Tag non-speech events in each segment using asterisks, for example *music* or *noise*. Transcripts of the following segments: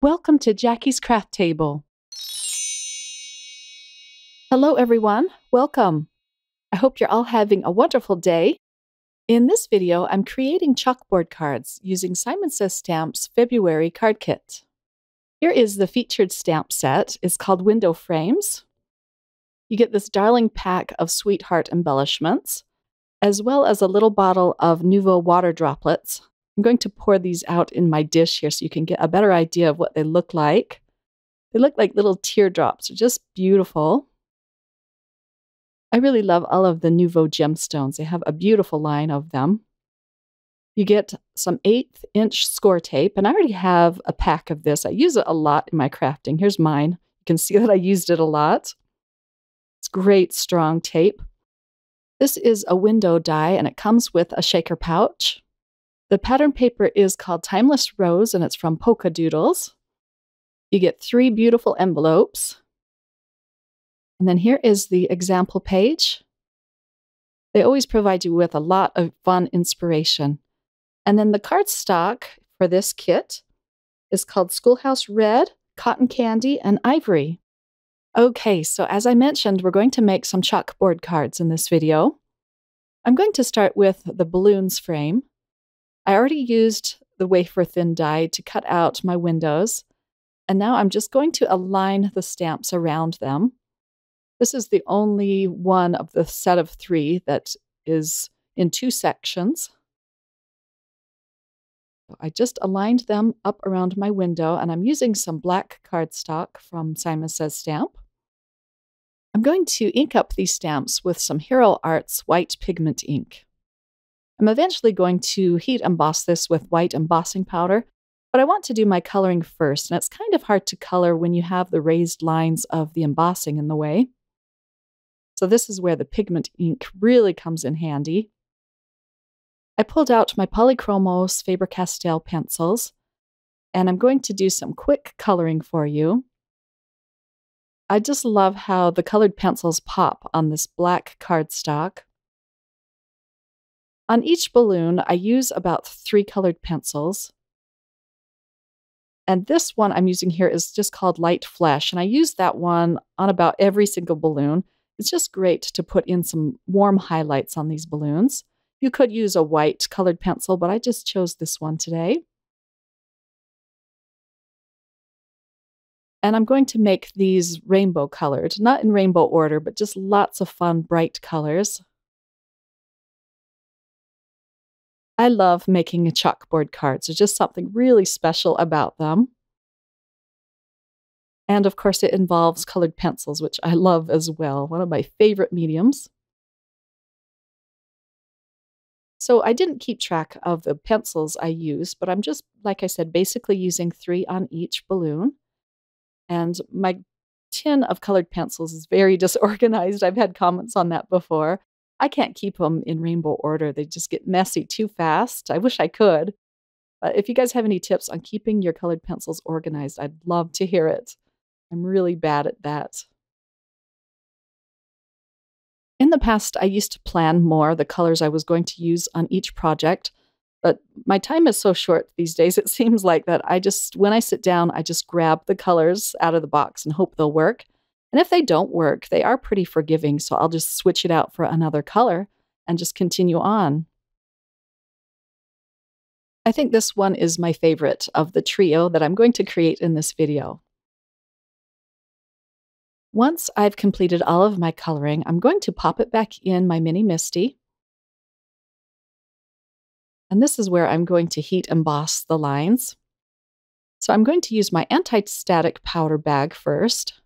Welcome to Jackie's Craft Table. Hello, everyone. Welcome. I hope you're all having a wonderful day. In this video, I'm creating chalkboard cards using Simon Says Stamps February card kit. Here is the featured stamp set. It's called Window Frames. You get this darling pack of sweetheart embellishments, as well as a little bottle of Nuvo water droplets. I'm going to pour these out in my dish here so you can get a better idea of what they look like. They look like little teardrops, They're just beautiful. I really love all of the Nuvo gemstones. They have a beautiful line of them. You get some eighth inch score tape, and I already have a pack of this. I use it a lot in my crafting. Here's mine. You can see *laughs* that I used it a lot. It's great strong tape. This is a window die, and it comes with a shaker pouch. The pattern paper is called Timeless Rose, and it's from Polka Doodles. You get three beautiful envelopes. And then here is the example page. They always provide you with a lot of fun inspiration. And then the cardstock for this kit is called Schoolhouse Red, Cotton Candy, and Ivory. Okay, so as I mentioned, we're going to make some chalkboard cards in this video. I'm going to start with the balloons frame. I already used the wafer thin die to cut out my windows, and now I'm just going to align the stamps around them. This is the only one of the set of three that is in two sections. I just aligned them up around my window, and I'm using some black cardstock from Simon Says Stamp. I'm going to ink up these stamps with some Hero Arts white pigment ink. I'm eventually going to heat emboss this with white embossing powder, but I want to do my coloring first, and it's kind of hard to color when you have the raised lines of the embossing in the way. So this is where the pigment ink really comes in handy. I pulled out my Polychromos Faber-Castell pencils, and I'm going to do some quick coloring for you. I just love how the colored pencils pop on this black cardstock. On each balloon, I use about three colored pencils. And this one I'm using here is just called Light Flesh, and I use that one on about every single balloon. It's just great to put in some warm highlights on these balloons. You could use a white colored pencil, but I just chose this one today. And I'm going to make these rainbow colored, not in rainbow order, but just lots of fun, bright colors. I love making a chalkboard cards. There's just something really special about them. And of course, it involves colored pencils, which I love as well, one of my favorite mediums. So I didn't keep track of the pencils I use, but I'm just, like I said, basically using three on each balloon. And my tin of colored pencils is very *laughs* disorganized. I've had comments on that before. I can't keep them in rainbow order. They just get messy too fast. I wish I could. But if you guys have any tips on keeping your colored pencils organized, I'd love to hear it. I'm really bad at that. In the past, I used to plan more the colors I was going to use on each project, but my time is so short these days, it *laughs* seems like that I just, when I sit down, I just grab the colors out of the box and hope they'll work. And if they don't work, they are pretty forgiving, so I'll just switch it out for another color and just continue on. I think this one is my favorite of the trio that I'm going to create in this video. Once I've completed all of my coloring, I'm going to pop it back in my Mini Misti. And this is where I'm going to heat emboss the lines. So I'm going to use my anti-static powder bag first.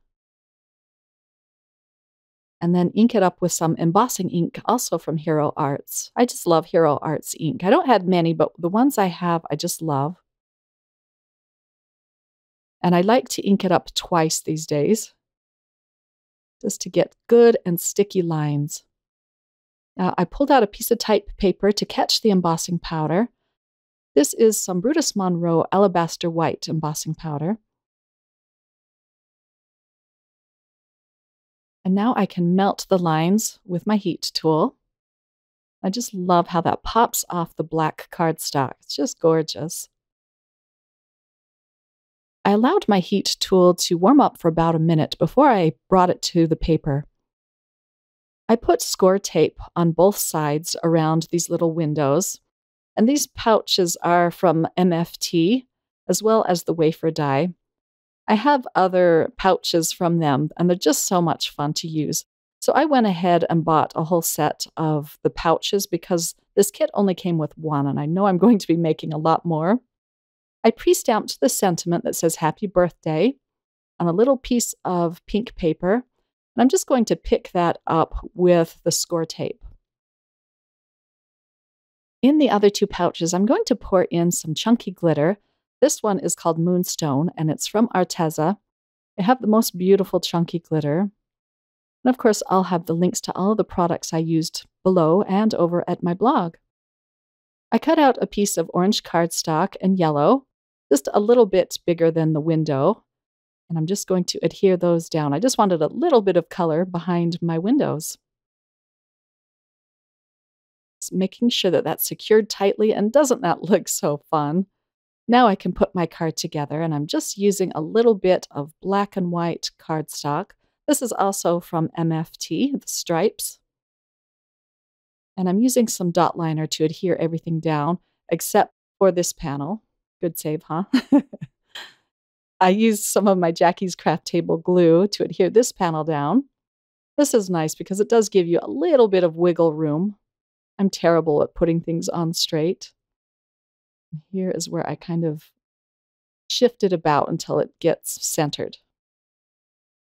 And then ink it up with some embossing ink, also from Hero Arts. I just love Hero Arts ink. I don't have many, but the ones I have, I just love. And I like to ink it up twice these days just to get good and sticky lines. Now, I pulled out a piece of type paper to catch the embossing powder. This is some Brutus Monroe Alabaster White embossing powder. And now I can melt the lines with my heat tool. I just love how that pops off the black cardstock. It's just gorgeous. I allowed my heat tool to warm up for about a minute before I brought it to the paper. I put score tape on both sides around these little windows, and these pouches are from MFT as well as the wafer die. I have other pouches from them, and they're just so much fun to use. So I went ahead and bought a whole set of the pouches because this kit only came with one, and I know I'm *laughs* going to be making a lot more. I pre stamped the sentiment that says Happy Birthday on a little piece of pink paper, and I'm just going to pick that up with the score tape. In the other two pouches, I'm going to pour in some chunky glitter. This one is called Moonstone, and it's from Arteza. They have the most beautiful chunky glitter. And of course, I'll have the links to all the products I used below and over at my blog. I cut out a piece of orange cardstock and yellow, just a little bit bigger than the window. And I'm just going to adhere those down. I just wanted a little bit of color behind my windows. Making sure that that's secured tightly and doesn't that look so fun? Now I can put my card together and I'm just using a little bit of black and white cardstock this is also from MFT, the stripes. And I'm using some dot liner to adhere everything down, except for this panel. Good save, huh? *laughs* I used some of my Jackie's Craft Table glue to adhere this panel down. This is nice because it does give you a little bit of wiggle room. I'm terrible at putting things on straight. Here is where I kind of shift it about until it gets centered.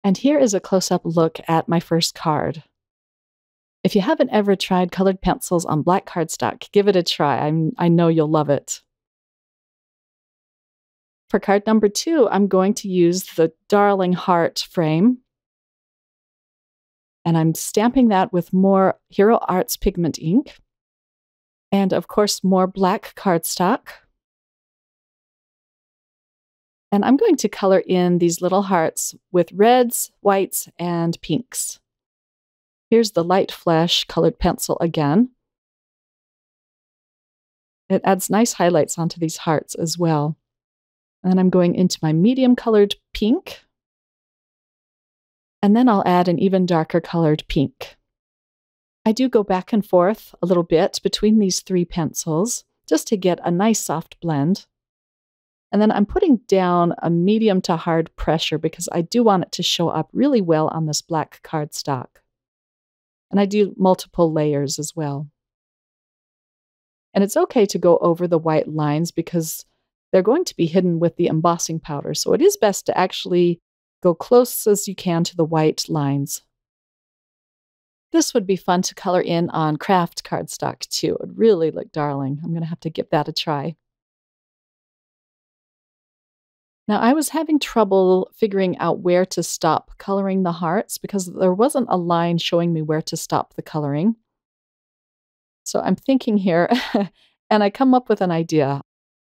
And here is a close up look at my first card. If you haven't ever tried colored pencils on black cardstock, give it a try. I'm, I know you'll love it. For card number two, I'm going to use the Darling Heart frame. And I'm stamping that with more Hero Arts pigment ink. And of course, more black cardstock. And I'm going to color in these little hearts with reds, whites, and pinks. Here's the light flesh colored pencil again. It adds nice highlights onto these hearts as well. And I'm going into my medium colored pink. And then I'll add an even darker colored pink. I do go back and forth a little bit between these three pencils just to get a nice soft blend. And then I'm putting down a medium to hard pressure because I do want it to show up really well on this black cardstock. And I do multiple layers as well. And it's okay to go over the white lines because they're going to be hidden with the embossing powder. So it is best to actually go close as you can to the white lines. This would be fun to color in on kraft cardstock too. It would really look darling. I'm going to have to give that a try. Now, I was having trouble figuring out where to stop coloring the hearts because there wasn't a line showing me where to stop the coloring. So I'm thinking here, *laughs* and I come up with an idea.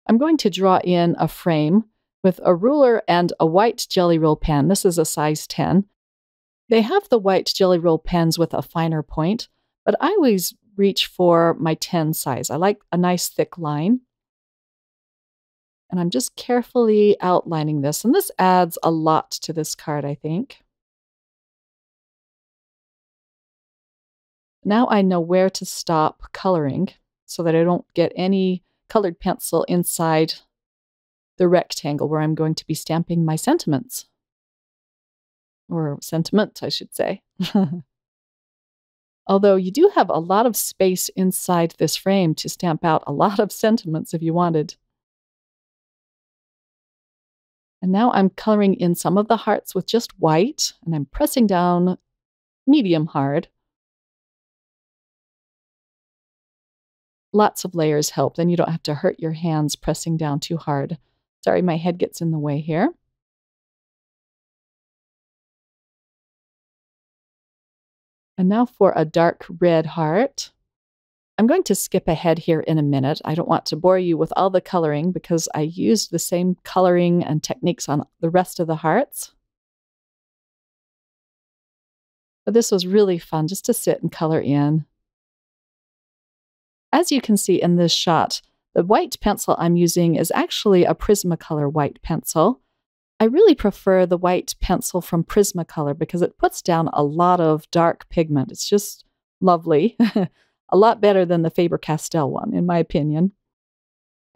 I'm going to draw in a frame with a ruler and a white Gelly Roll pen. This is a size 10. They have the white Gelly Roll pens with a finer point, but I always reach for my 10 size. I like a nice thick line. And I'm just carefully outlining this. And this adds a lot to this card, I think. Now I know where to stop coloring so that I don't get any colored pencil inside the rectangle where I'm going to be stamping my sentiments. Or sentiment, I should say. Although you do have a lot of space inside this frame to stamp out a lot of sentiments if you wanted. And now I'm coloring in some of the hearts with just white, and I'm pressing down medium hard. Lots of layers help, then you don't have to hurt your hands pressing down too hard. Sorry, my head gets in the way here. And now for a dark red heart. I'm going to skip ahead here in a minute. I don't want to bore you with all the coloring because I used the same coloring and techniques on the rest of the hearts. But this was really fun just to sit and color in. As you can see in this shot, the white pencil I'm using is actually a Prismacolor white pencil. I really prefer the white pencil from Prismacolor because it puts down a lot of dark pigment. It's just lovely. *laughs* a lot better than the Faber-Castell one, in my opinion.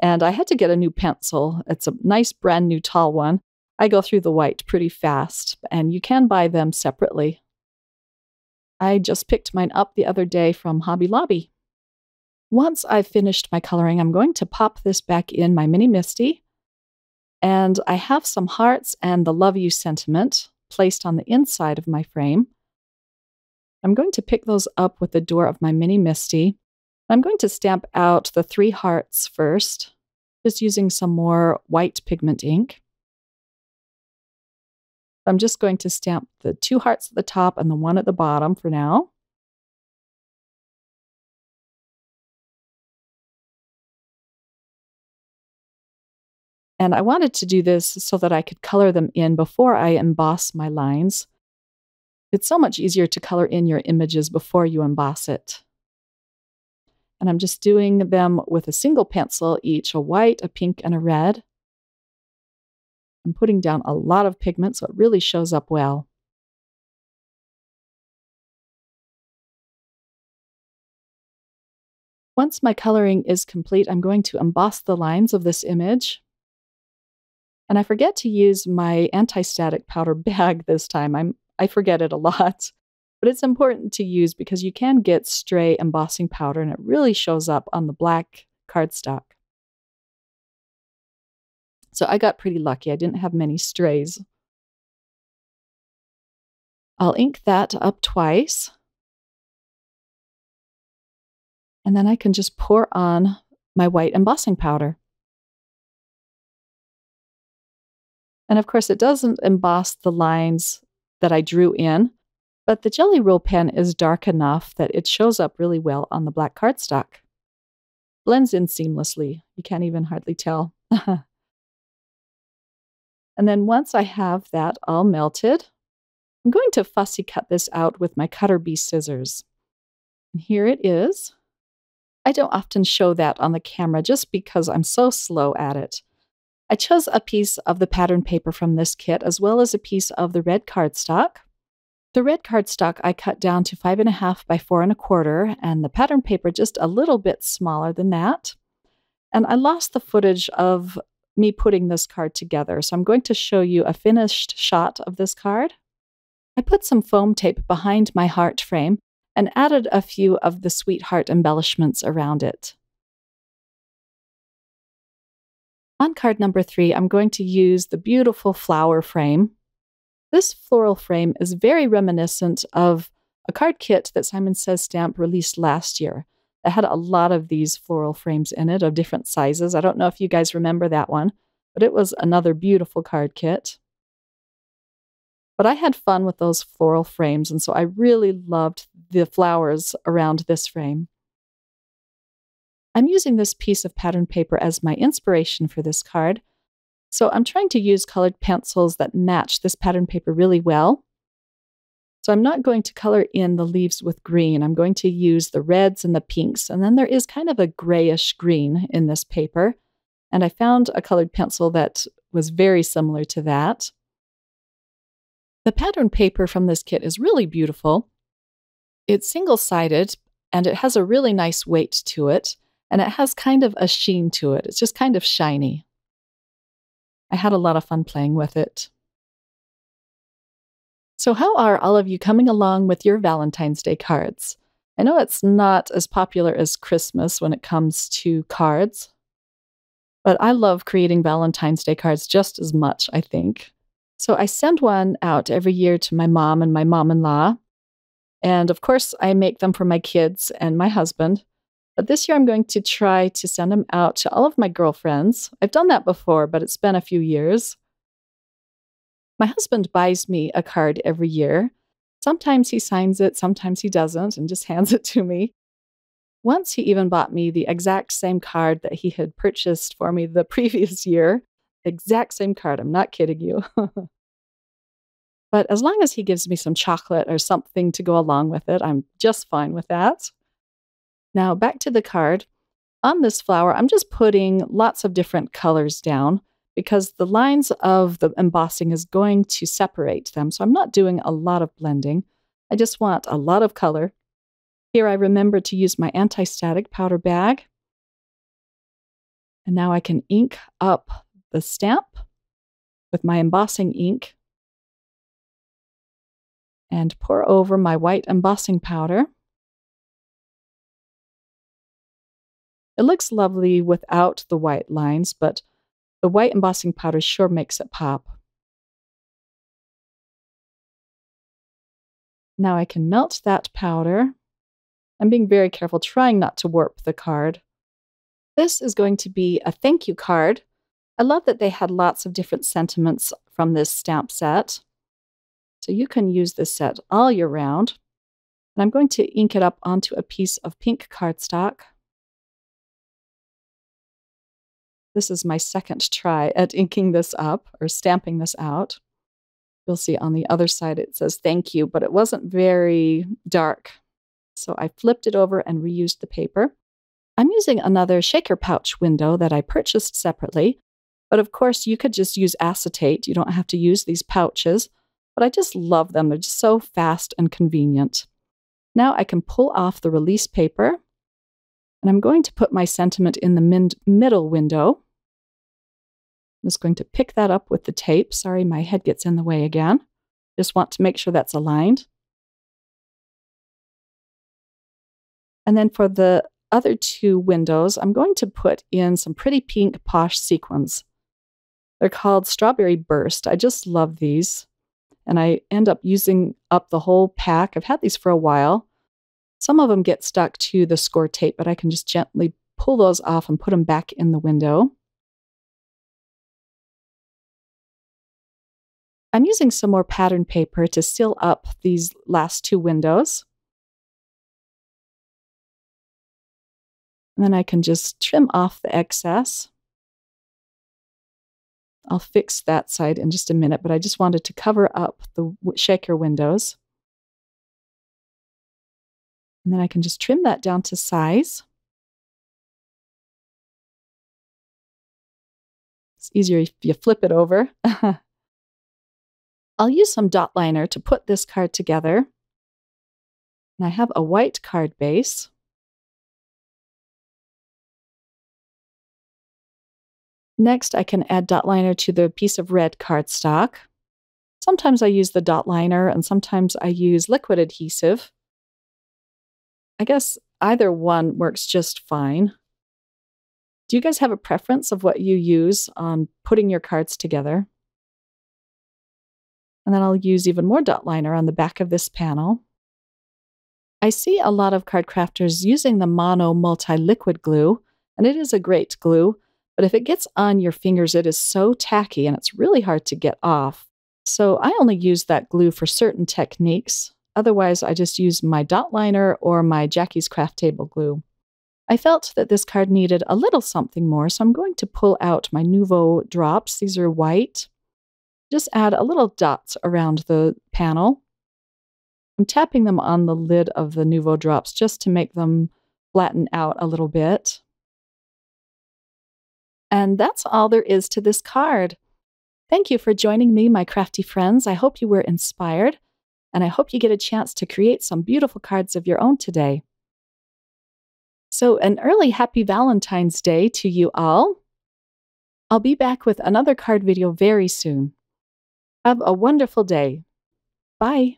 And I had to get a new pencil. It's a nice brand new tall one. I go through the white pretty fast, and you can buy them separately. I just picked mine up the other day from Hobby Lobby. Once I've finished my coloring, I'm going to pop this back in my Mini Misti. And I have some hearts and the love you sentiment placed on the inside of my frame. I'm going to pick those up with the door of my Mini Misti. I'm going to stamp out the three hearts first, just using some more white pigment ink. I'm just going to stamp the two hearts at the top and the one at the bottom for now. And I wanted to do this so that I could color them in before I emboss my lines. It's so much easier to color in your images before you emboss it. And I'm just doing them with a single pencil each, a white, a pink, and a red. I'm putting down a lot of pigment so it really shows up well. Once my coloring is complete, I'm going to emboss the lines of this image. And I forget to use my anti-static powder *laughs* bag this time. I'm I forget it a lot. But it's important to use because you can get stray embossing powder and it really shows up on the black cardstock. So I got pretty lucky. I didn't have many strays. I'll ink that up twice. And then I can just pour on my white embossing powder. And of course, it doesn't emboss the lines that I drew in, but the Gelly Roll pen is dark enough that it shows up really well on the black cardstock. Blends in seamlessly. You can't even hardly tell. *laughs* and then once I have that all melted, I'm going to fussy cut this out with my cutter bee scissors. And here it is. I don't often show that on the camera just because I'm so slow at it. I chose a piece of the pattern paper from this kit as well as a piece of the red cardstock. The red cardstock I cut down to five and a half by four and a quarter, and the pattern paper just a little bit smaller than that. And I lost the footage of me putting this card together, so I'm going to show you a finished shot of this card. I put some foam tape behind my heart frame and added a few of the sweetheart embellishments around it. On card number three, I'm going to use the beautiful flower frame. This floral frame is very reminiscent of a card kit that Simon Says Stamp released last year. It had a lot of these floral frames in it of different sizes. I don't know if you guys remember that one, but it was another beautiful card kit. But I had fun with those floral frames, and so I really loved the flowers around this frame. I'm using this piece of pattern paper as my inspiration for this card. So I'm trying to use colored pencils that match this pattern paper really well. So I'm not going to color in the leaves with green. I'm going to use the reds and the pinks. And then there is kind of a grayish green in this paper. And I found a colored pencil that was very similar to that. The pattern paper from this kit is really beautiful. It's single-sided and it has a really nice weight to it and it has kind of a sheen to it. It's just kind of shiny. I had a lot of fun playing with it. So, how are all of you coming along with your Valentine's Day cards? I know it's not as popular as Christmas when it comes to cards, but I love creating Valentine's Day cards just as much, I think. So, I send one out every year to my mom and my mom in law. And of course, I make them for my kids and my husband. But this year I'm going to try to send them out to all of my girlfriends. I've done that before, but it's been a few years. My husband buys me a card every year. Sometimes he signs it, sometimes he doesn't, and just *laughs* hands it to me. Once he even bought me the exact same card that he had purchased for me the *laughs* previous year. Exact same card, I'm not kidding you. *laughs* but as long as he gives me some chocolate or something to go along with it, I'm just fine with that. Now back to the card. On this flower, I'm just putting lots of different colors down because the lines of the embossing is going to separate them. So I'm not doing a lot of blending. I just want a lot of color. Here I remember to use my anti-static powder bag. And now I can ink up the stamp with my embossing ink and pour over my white embossing powder. It looks lovely without the white lines, but the white embossing powder sure makes it pop. Now I can melt that powder. I'm being very careful, trying not to warp the card. This is going to be a thank you card. I love that they had lots of different sentiments from this stamp set. So you can use this set all year round. And I'm going to ink it up onto a piece of pink cardstock. This is my second try at inking this up or stamping this out. You'll see on the other side it says thank you, but it wasn't very dark. So I flipped it over and reused the paper. I'm using another shaker pouch window that I purchased separately, but of course you could just use acetate. You don't have to use these pouches, but I just love them. They're just so fast and convenient. Now I can pull off the release paper and I'm going to put my sentiment in the mid middle window. I'm just going to pick that up with the tape. Sorry, my head gets in the way again. Just want to make sure that's aligned. And then for the other two windows, I'm going to put in some pretty pink posh sequins. They're called Strawberry Burst. I just love these. And I end up using up the whole pack. I've had these for a while. Some of them get stuck to the score tape, but I can just gently pull those off and put them back in the window. I'm using some more pattern paper to seal up these last two windows. And then I can just trim off the excess. I'll fix that side in just a minute, but I just wanted to cover up the shaker windows. And then I can just trim that down to size. It's easier if you flip it over. *laughs* I'll use some dot liner to put this card together. And I have a white card base. Next, I can add dot liner to the piece of red cardstock. Sometimes I use the dot liner and sometimes I use liquid adhesive. I guess either one works just fine. Do you guys have a preference of what you use on putting your cards together? And then I'll use even more dot liner on the back of this panel. I see a lot of card crafters using the Mono Multi-Liquid Glue, and it is a great glue, but if it gets on your fingers, it is so tacky and it's really hard to get off. So I only use that glue for certain techniques. Otherwise, I just use my dot liner or my Jackie's Craft Table glue. I felt that this card needed a little something more, so I'm going to pull out my Nuvo drops. These are white. Just add a little dots around the panel. I'm tapping them on the lid of the Nuvo drops just to make them flatten out a little bit. And that's all there is to this card. Thank you for joining me, my crafty friends. I hope you were inspired and I hope you get a chance to create some beautiful cards of your own today. So, an early happy Valentine's Day to you all. I'll be back with another card video very soon. Have a wonderful day. Bye.